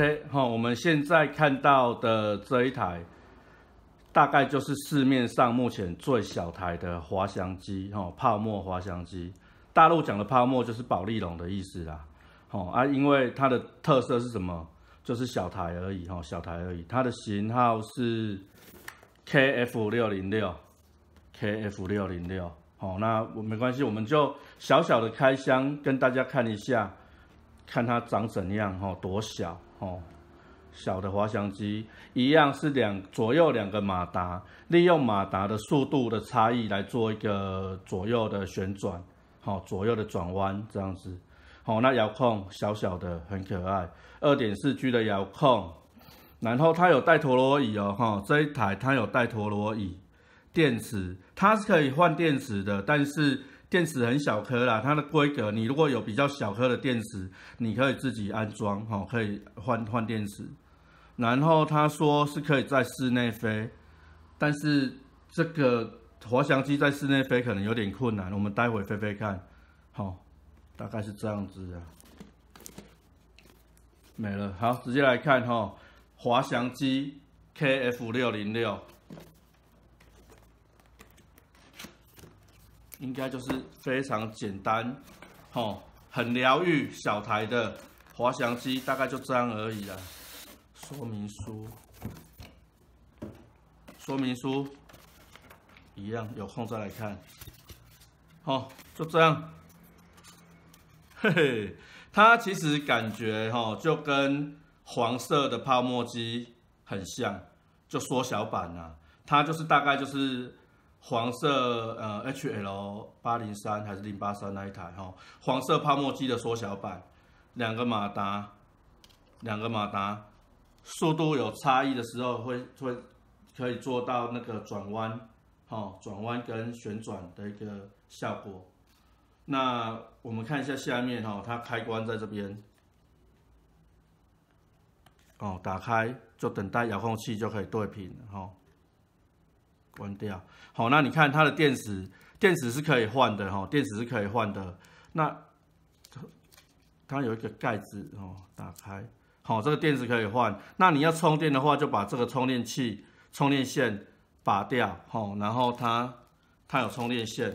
OK，哈，我们现在看到的这一台，大概就是市面上目前最小台的滑翔机，哈，泡沫滑翔机。大陆讲的泡沫就是宝利龙的意思啦，哦啊，因为它的特色是什么？就是小台而已，哈，小台而已。它的型号是 KF 六零六，KF 六零六。好，那我没关系，我们就小小的开箱跟大家看一下，看它长怎样，哈，多小，哦，小的滑翔机一样是两左右两个马达，利用马达的速度的差异来做一个左右的旋转。好，左右的转弯这样子，好，那遥控小小的很可爱，二点四 G 的遥控，然后它有带陀螺仪哦，哈，这一台它有带陀螺仪，电池它是可以换电池的，但是电池很小颗啦，它的规格你如果有比较小颗的电池，你可以自己安装，哈，可以换换电池，然后他说是可以在室内飞，但是这个。滑翔机在室内飞可能有点困难，我们待会飞飞看，好，大概是这样子的，没了，好，直接来看哈，滑翔机 KF 六零六，应该就是非常简单，吼，很疗愈，小台的滑翔机大概就这样而已啦。说明书，说明书。一样，有空再来看。好，就这样。嘿嘿，它其实感觉哈，就跟黄色的泡沫机很像，就缩小版啊。它就是大概就是黄色呃 HL 八零三还是零八三那一台哈，黄色泡沫机的缩小版，两个马达，两个马达，速度有差异的时候会会可以做到那个转弯。好，转弯跟旋转的一个效果。那我们看一下下面哈，它开关在这边。哦，打开就等待遥控器就可以对频了哈。关掉。好，那你看它的电池，电池是可以换的哈，电池是可以换的。那它有一个盖子哦，打开。好，这个电池可以换。那你要充电的话，就把这个充电器、充电线。拔掉，好，然后它它有充电线，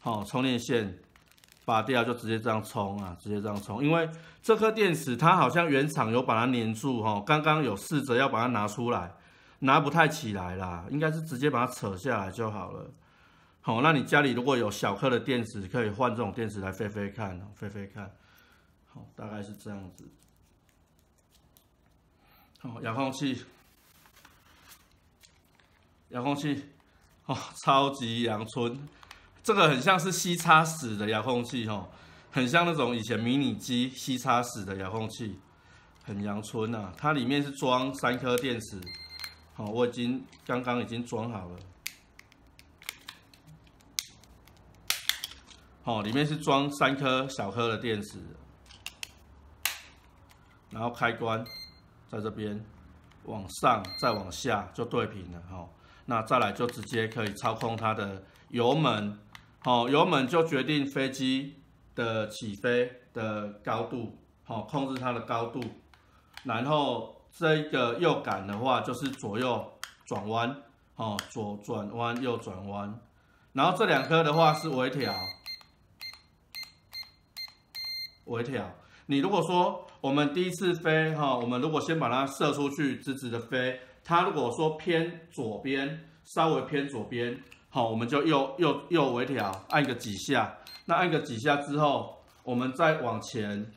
好，充电线拔掉就直接这样充啊，直接这样充。因为这颗电池它好像原厂有把它粘住，哈，刚刚有试着要把它拿出来，拿不太起来啦，应该是直接把它扯下来就好了。好，那你家里如果有小颗的电池，可以换这种电池来飞飞看，飞飞看，好，大概是这样子。好，遥控器。遥控器，哦，超级阳春，这个很像是吸插式的遥控器哦，很像那种以前迷你机吸插式的遥控器，很阳春呐。它里面是装三颗电池，好，我已经刚刚已经装好了，好，里面是装三颗小颗的电池，然后开关在这边，往上再往下就对平了，哈。那再来就直接可以操控它的油门，好，油门就决定飞机的起飞的高度，好，控制它的高度。然后这一个右杆的话就是左右转弯，哦，左转弯右转弯。然后这两颗的话是微调，微调。你如果说我们第一次飞，哈，我们如果先把它射出去，直直的飞。它如果说偏左边，稍微偏左边，好，我们就右右右微调，按个几下。那按个几下之后，我们再往前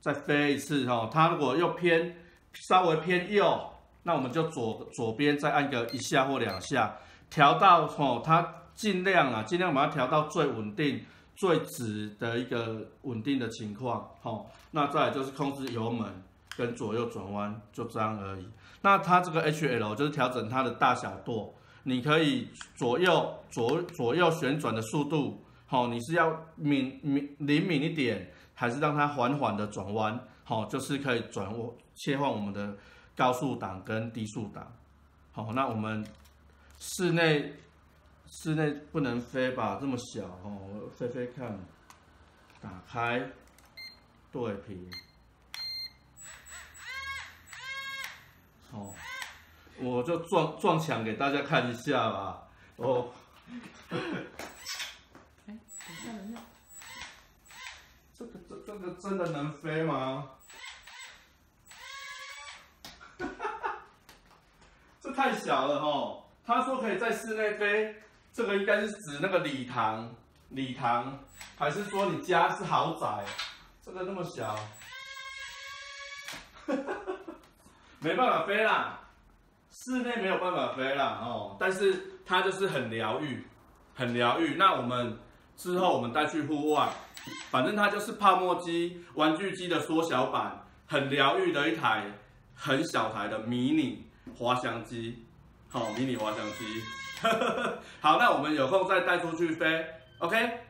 再飞一次，哈。它如果又偏稍微偏右，那我们就左左边再按个一下或两下，调到哦，它尽量啊，尽量把它调到最稳定、最直的一个稳定的情况，好。那再来就是控制油门。跟左右转弯就这样而已。那它这个 H L 就是调整它的大小舵，你可以左右左左右旋转的速度，好，你是要敏敏灵敏一点，还是让它缓缓的转弯？好，就是可以转我切换我们的高速档跟低速档。好，那我们室内室内不能飞吧？这么小哦，飞飞看，打开对平。哦，我就撞撞墙给大家看一下吧。哦，哎，等一下，等一下，这个这这个真的能飞吗？这太小了哦。他说可以在室内飞，这个应该是指那个礼堂，礼堂，还是说你家是豪宅？这个那么小，没办法飞啦，室内没有办法飞啦哦。但是它就是很疗愈，很疗愈。那我们之后我们带去户外，反正它就是泡沫机、玩具机的缩小版，很疗愈的一台很小台的迷你滑翔机。好，迷你滑翔机。好，那我们有空再带出去飞，OK？